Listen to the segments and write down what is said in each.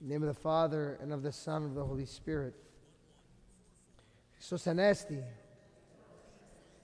Name of the Father, and of the Son, and of the Holy Spirit. Christos Anesti.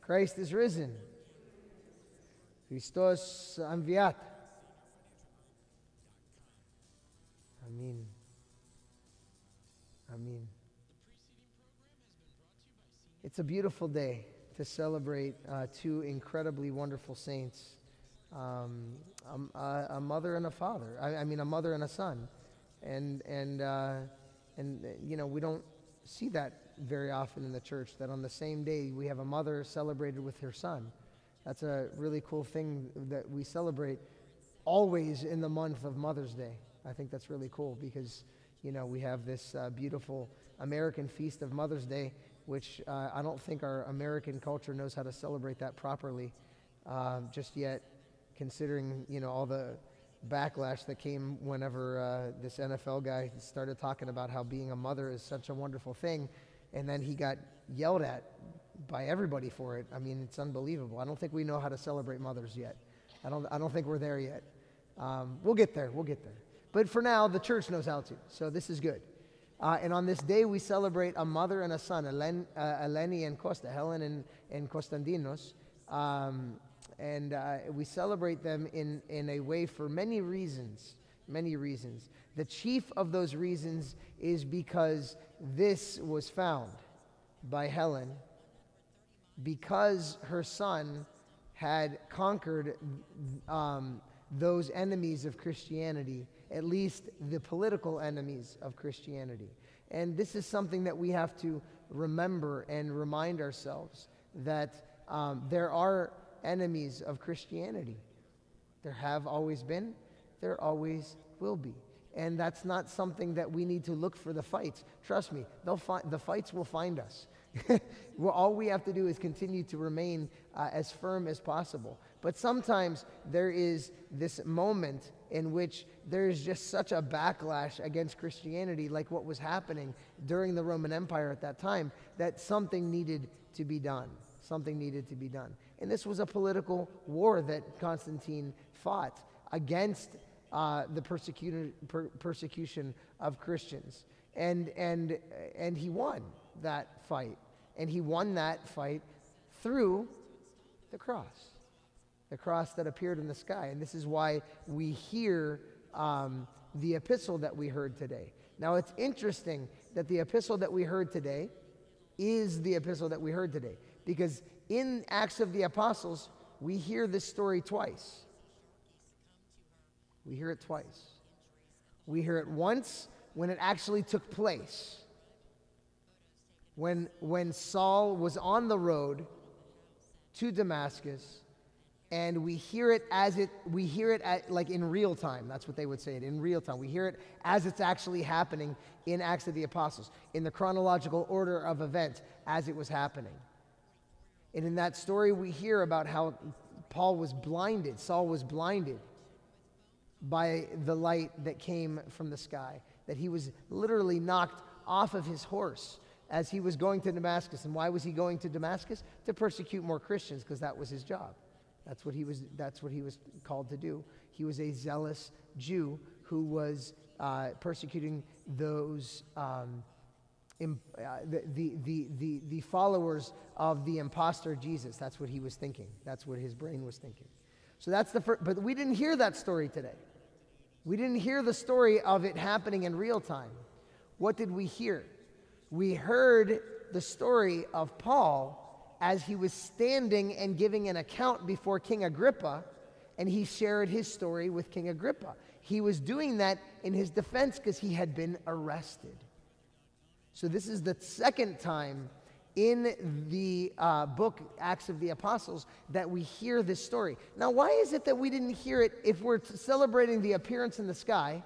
Christ is risen. Christos enviat. Amen. Amen. It's a beautiful day to celebrate uh, two incredibly wonderful saints um, a, a, mother and a father. I, I, mean, a mother and a son. And, and, uh, and, you know, we don't see that very often in the church that on the same day we have a mother celebrated with her son. That's a really cool thing that we celebrate always in the month of Mother's Day. I think that's really cool because, you know, we have this uh, beautiful American feast of Mother's Day, which uh, I don't think our American culture knows how to celebrate that properly uh, just yet, considering, you know, all the backlash that came whenever uh, this NFL guy started talking about how being a mother is such a wonderful thing, and then he got yelled at by everybody for it. I mean, it's unbelievable. I don't think we know how to celebrate mothers yet. I don't, I don't think we're there yet. Um, we'll get there. We'll get there. But for now, the church knows how to. So this is good. Uh, and on this day, we celebrate a mother and a son, Elen, uh, Eleni and Costa, Helen and, and Constantinos. Um, and uh, we celebrate them in, in a way for many reasons. Many reasons. The chief of those reasons is because this was found by Helen because her son had conquered um, those enemies of Christianity, at least the political enemies of Christianity. And this is something that we have to remember and remind ourselves that um, there are enemies of Christianity. There have always been, there always will be. And that's not something that we need to look for the fights. Trust me, they'll find, the fights will find us. well, all we have to do is continue to remain uh, as firm as possible. But sometimes there is this moment in which there is just such a backlash against Christianity, like what was happening during the Roman Empire at that time, that something needed to be done. Something needed to be done. And this was a political war that Constantine fought against uh, the per- persecution of Christians. And, and, and he won that fight. And he won that fight through the cross, the cross that appeared in the sky. And this is why we hear um, the epistle that we heard today. Now, it's interesting that the epistle that we heard today is the epistle that we heard today because in Acts of the Apostles, we hear this story twice. We hear it twice. We hear it once when it actually took place. When, when Saul was on the road to Damascus, and we hear it as it we hear it at, like in real time that's what they would say it in real time we hear it as it's actually happening in acts of the apostles in the chronological order of events as it was happening and in that story, we hear about how Paul was blinded, Saul was blinded by the light that came from the sky, that he was literally knocked off of his horse as he was going to Damascus. And why was he going to Damascus? To persecute more Christians, because that was his job. That's what, he was, that's what he was called to do. He was a zealous Jew who was uh, persecuting those. Um, uh, the, the, the, the, the followers of the impostor Jesus. That's what he was thinking. That's what his brain was thinking. So that's the first, but we didn't hear that story today. We didn't hear the story of it happening in real time. What did we hear? We heard the story of Paul as he was standing and giving an account before King Agrippa, and he shared his story with King Agrippa. He was doing that in his defense because he had been arrested. So, this is the second time in the uh, book Acts of the Apostles that we hear this story. Now, why is it that we didn't hear it if we're celebrating the appearance in the sky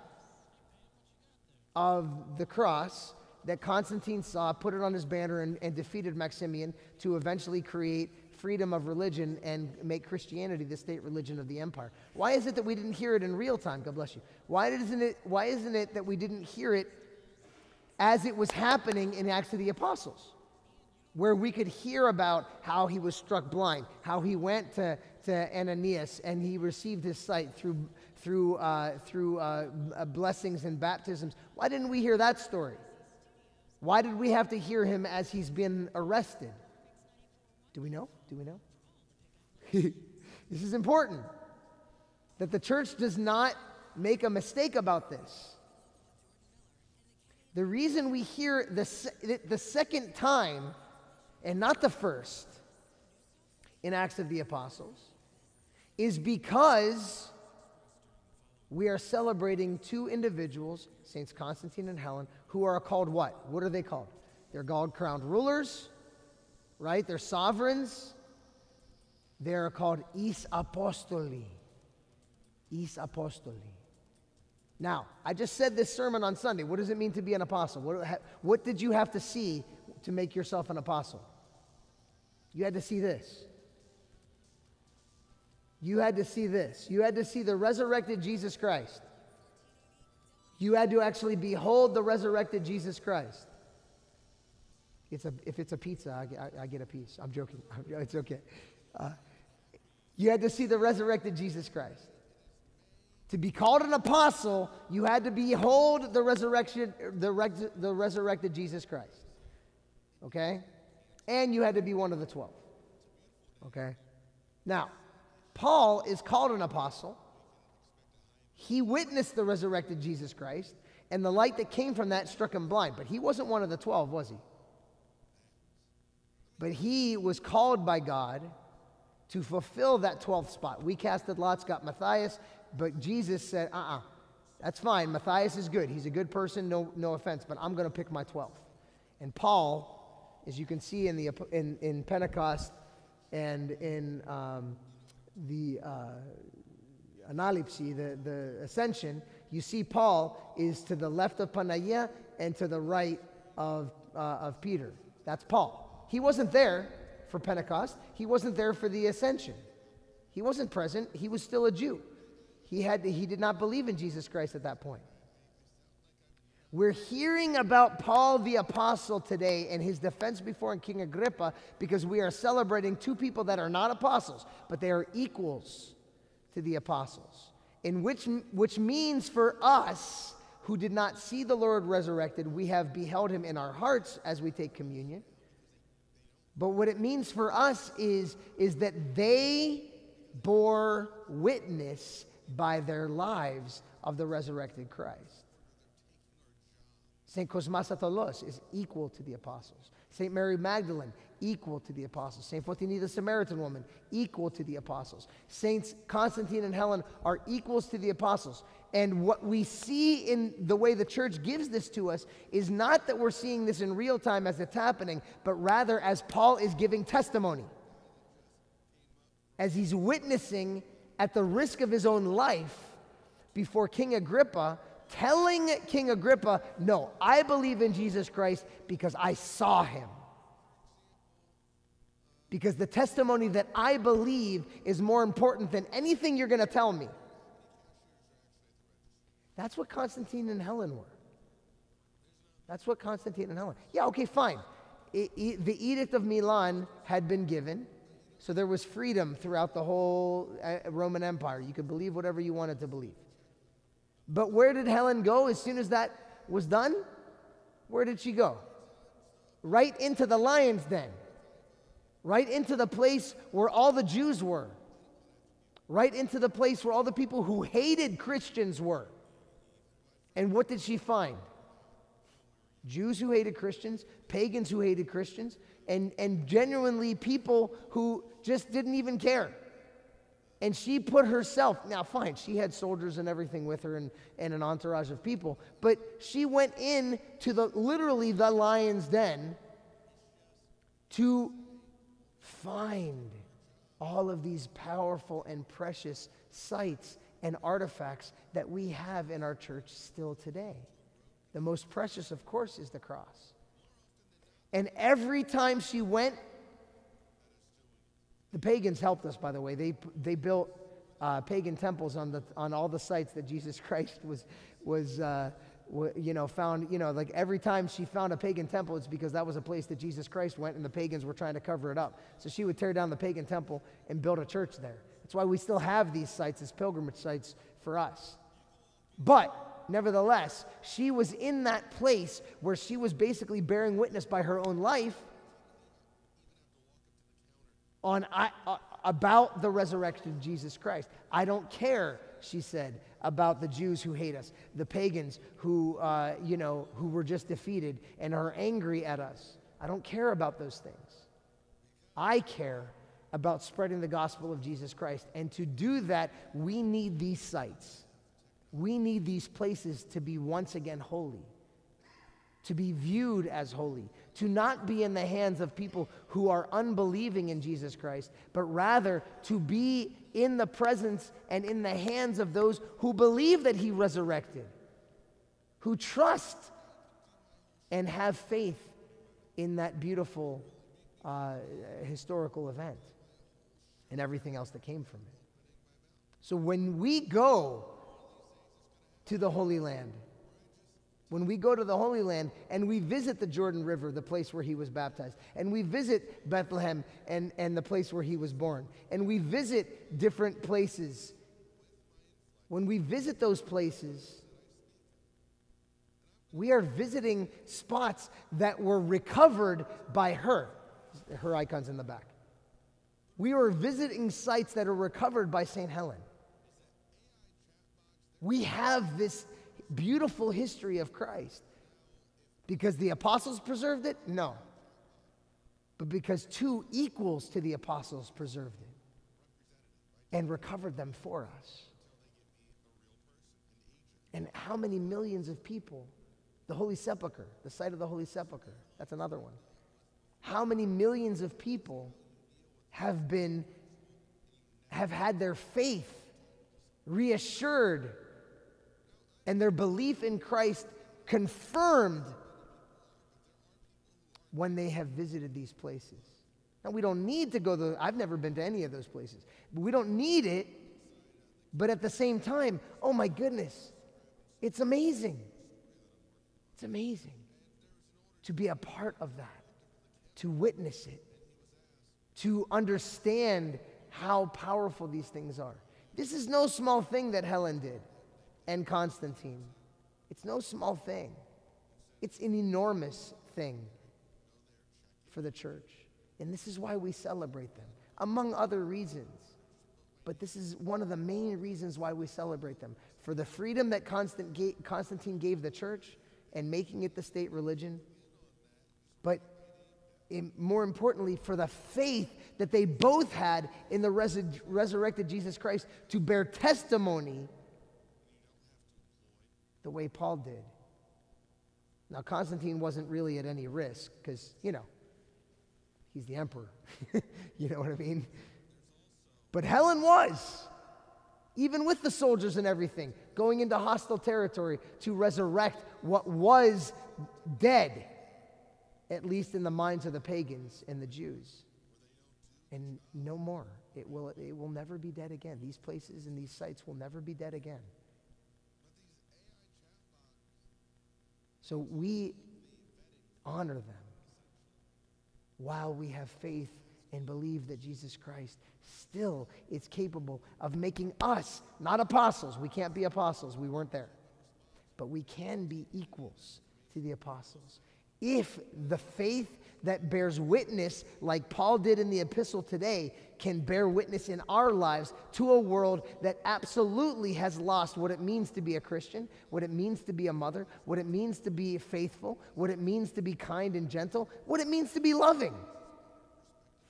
of the cross that Constantine saw, put it on his banner, and, and defeated Maximian to eventually create freedom of religion and make Christianity the state religion of the empire? Why is it that we didn't hear it in real time? God bless you. Why isn't it, why isn't it that we didn't hear it as it was happening in Acts of the Apostles. where we could hear about how he was struck blind, how he went to, to Ananias and he received his sight through, through, uh, through uh, blessings and baptisms. Why didn't we hear that story? Why did we have to hear him as he's been arrested? Do we know? Do we know? this is important that the church does not make a mistake about this. The reason we hear the, the second time and not the first in Acts of the Apostles is because we are celebrating two individuals, Saints Constantine and Helen, who are called what? What are they called? They're called crowned rulers, right? They're sovereigns. They're called isapostoli. Is apostoli. Now, I just said this sermon on Sunday. What does it mean to be an apostle? What, what did you have to see to make yourself an apostle? You had to see this. You had to see this. You had to see the resurrected Jesus Christ. You had to actually behold the resurrected Jesus Christ. It's a, if it's a pizza, I, I, I get a piece. I'm joking. It's okay. Uh, you had to see the resurrected Jesus Christ. To be called an apostle, you had to behold the resurrection, the, the resurrected Jesus Christ. Okay? And you had to be one of the 12. Okay? Now, Paul is called an apostle. He witnessed the resurrected Jesus Christ, and the light that came from that struck him blind. But he wasn't one of the 12, was he? But he was called by God to fulfill that 12th spot. We casted lots, got Matthias. But Jesus said, uh uh-uh, uh, that's fine. Matthias is good. He's a good person, no, no offense, but I'm going to pick my 12th. And Paul, as you can see in, the, in, in Pentecost and in um, the uh, analipsi, the, the ascension, you see Paul is to the left of Panagia and to the right of, uh, of Peter. That's Paul. He wasn't there for Pentecost, he wasn't there for the ascension. He wasn't present, he was still a Jew. He, had he did not believe in Jesus Christ at that point. We're hearing about Paul the Apostle today and his defense before King Agrippa because we are celebrating two people that are not apostles, but they are equals to the apostles. In which, which means for us who did not see the Lord resurrected, we have beheld him in our hearts as we take communion. But what it means for us is, is that they bore witness by their lives of the resurrected Christ. St. Cosmas Aitolos is equal to the apostles. St. Mary Magdalene, equal to the apostles. St. Photini the Samaritan woman, equal to the apostles. Saints Constantine and Helen are equals to the apostles. And what we see in the way the church gives this to us is not that we're seeing this in real time as it's happening, but rather as Paul is giving testimony. As he's witnessing at the risk of his own life before King Agrippa, telling King Agrippa, No, I believe in Jesus Christ because I saw him. Because the testimony that I believe is more important than anything you're going to tell me. That's what Constantine and Helen were. That's what Constantine and Helen. Yeah, okay, fine. It, it, the Edict of Milan had been given. So there was freedom throughout the whole uh, Roman Empire. You could believe whatever you wanted to believe. But where did Helen go as soon as that was done? Where did she go? Right into the lion's den. Right into the place where all the Jews were. Right into the place where all the people who hated Christians were. And what did she find? Jews who hated Christians, pagans who hated Christians, and, and genuinely people who just didn't even care. And she put herself, now fine, she had soldiers and everything with her and, and an entourage of people, but she went in to the literally the lion's den to find all of these powerful and precious sites and artifacts that we have in our church still today. The most precious, of course, is the cross. And every time she went, the pagans helped us, by the way. They, they built uh, pagan temples on, the, on all the sites that Jesus Christ was, was, uh, you know, found, you know, like every time she found a pagan temple, it's because that was a place that Jesus Christ went and the pagans were trying to cover it up. So she would tear down the pagan temple and build a church there. That's why we still have these sites as pilgrimage sites for us. But nevertheless, she was in that place where she was basically bearing witness by her own life on I, uh, about the resurrection of Jesus Christ. I don't care, she said, about the Jews who hate us, the pagans who, uh, you know, who were just defeated and are angry at us. I don't care about those things. I care about spreading the gospel of Jesus Christ. And to do that, we need these sites. We need these places to be once again holy, to be viewed as holy, to not be in the hands of people who are unbelieving in Jesus Christ, but rather to be in the presence and in the hands of those who believe that he resurrected, who trust and have faith in that beautiful uh, historical event and everything else that came from it. So when we go to the Holy Land, when we go to the Holy Land and we visit the Jordan River, the place where he was baptized, and we visit Bethlehem and, and the place where he was born, and we visit different places, when we visit those places, we are visiting spots that were recovered by her. Her icon's in the back. We are visiting sites that are recovered by St. Helen. We have this beautiful history of Christ. Because the apostles preserved it? No. But because two equals to the apostles preserved it and recovered them for us. And how many millions of people? The Holy Sepulchre, the site of the Holy Sepulchre, that's another one. How many millions of people have been, have had their faith reassured and their belief in Christ confirmed when they have visited these places. Now, we don't need to go to, I've never been to any of those places, but we don't need it. But at the same time, oh my goodness, it's amazing. It's amazing to be a part of that, to witness it, to understand how powerful these things are. This is no small thing that Helen did and Constantine. It's no small thing, it's an enormous thing for the church. And this is why we celebrate them, among other reasons. But this is one of the main reasons why we celebrate them for the freedom that Constantine gave the church and making it the state religion. But more importantly, for the faith that they both had in the resurrected Jesus Christ to bear testimony the way Paul did. Now, Constantine wasn't really at any risk because, you know, he's the emperor. you know what I mean? But Helen was, even with the soldiers and everything, going into hostile territory to resurrect what was dead, at least in the minds of the pagans and the Jews. And no more. It will, it will never be dead again. These places and these sites will never be dead again. So we honor them while we have faith and believe that Jesus Christ still is capable of making us, not apostles, we can't be apostles, we weren't there, but we can be equals to the apostles. If the faith that bears witness, like Paul did in the epistle today, can bear witness in our lives to a world that absolutely has lost what it means to be a Christian, what it means to be a mother, what it means to be faithful, what it means to be kind and gentle, what it means to be loving.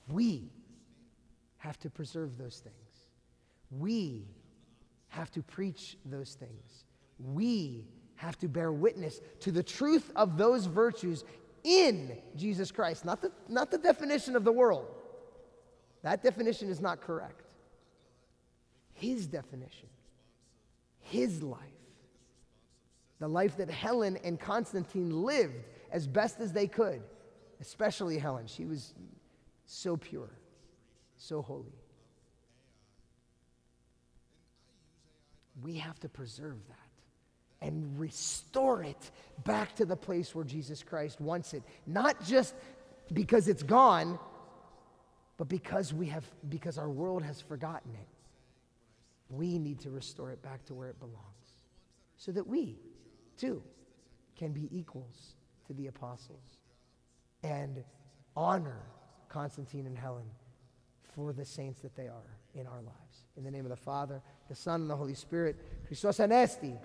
We have to preserve those things. We have to preach those things. We have to bear witness to the truth of those virtues in Jesus Christ, not the, not the definition of the world. That definition is not correct. His definition, his life, the life that Helen and Constantine lived as best as they could, especially Helen. She was so pure, so holy. We have to preserve that. And restore it back to the place where Jesus Christ wants it. Not just because it's gone, but because we have because our world has forgotten it. We need to restore it back to where it belongs. So that we, too, can be equals to the apostles and honor Constantine and Helen for the saints that they are in our lives. In the name of the Father, the Son, and the Holy Spirit, Christos Anesti.